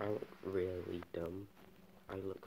I look really dumb. I look.